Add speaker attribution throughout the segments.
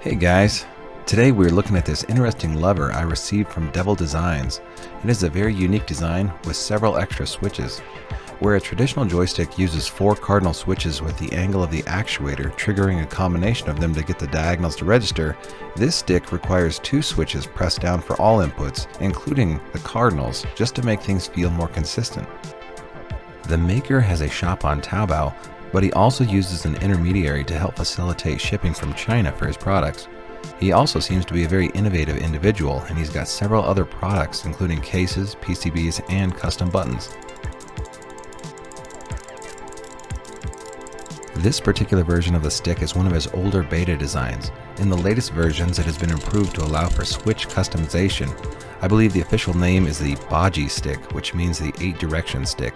Speaker 1: Hey guys, today we're looking at this interesting lever I received from Devil Designs. It is a very unique design with several extra switches. Where a traditional joystick uses four cardinal switches with the angle of the actuator triggering a combination of them to get the diagonals to register, this stick requires two switches pressed down for all inputs, including the cardinals, just to make things feel more consistent. The maker has a shop on Taobao but he also uses an intermediary to help facilitate shipping from China for his products. He also seems to be a very innovative individual and he's got several other products including cases, PCBs, and custom buttons. This particular version of the stick is one of his older beta designs. In the latest versions it has been improved to allow for switch customization. I believe the official name is the Baji stick, which means the 8 direction stick.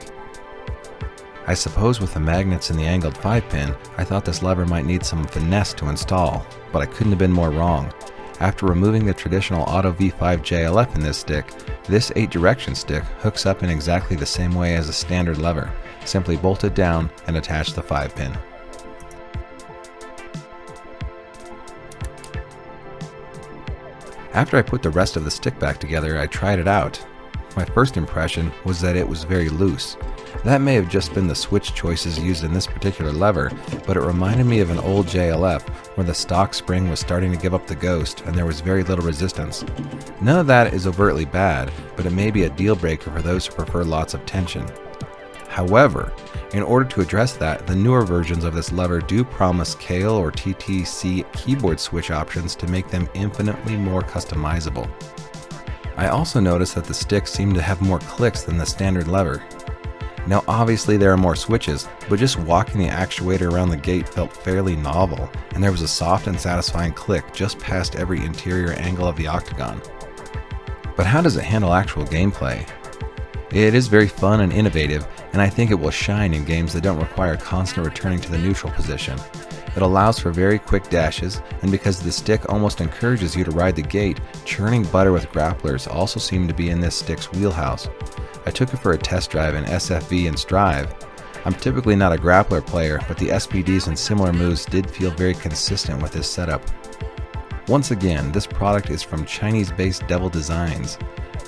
Speaker 1: I suppose with the magnets and the angled 5 pin, I thought this lever might need some finesse to install, but I couldn't have been more wrong. After removing the traditional Otto V5 JLF in this stick, this 8 direction stick hooks up in exactly the same way as a standard lever, simply bolt it down and attach the 5 pin. After I put the rest of the stick back together, I tried it out. My first impression was that it was very loose. That may have just been the switch choices used in this particular lever, but it reminded me of an old JLF where the stock spring was starting to give up the ghost and there was very little resistance. None of that is overtly bad, but it may be a deal breaker for those who prefer lots of tension. However, in order to address that, the newer versions of this lever do promise Kailh or TTC keyboard switch options to make them infinitely more customizable. I also noticed that the sticks seem to have more clicks than the standard lever, now obviously there are more switches, but just walking the actuator around the gate felt fairly novel, and there was a soft and satisfying click just past every interior angle of the octagon. But how does it handle actual gameplay? It is very fun and innovative, and I think it will shine in games that don't require constant returning to the neutral position. It allows for very quick dashes, and because the stick almost encourages you to ride the gate, churning butter with grapplers also seem to be in this stick's wheelhouse. I took it for a test drive in SFV and Strive. I'm typically not a grappler player, but the SPDs and similar moves did feel very consistent with this setup. Once again, this product is from Chinese-based Devil Designs.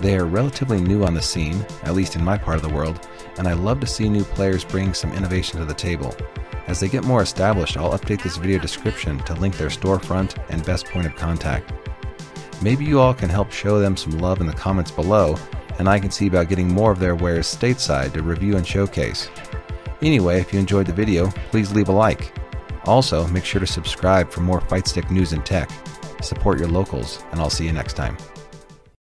Speaker 1: They are relatively new on the scene, at least in my part of the world, and I love to see new players bring some innovation to the table. As they get more established, I'll update this video description to link their storefront and best point of contact. Maybe you all can help show them some love in the comments below and I can see about getting more of their wares stateside to review and showcase. Anyway, if you enjoyed the video, please leave a like. Also, make sure to subscribe for more Fight Stick news and tech. Support your locals, and I'll see you next time.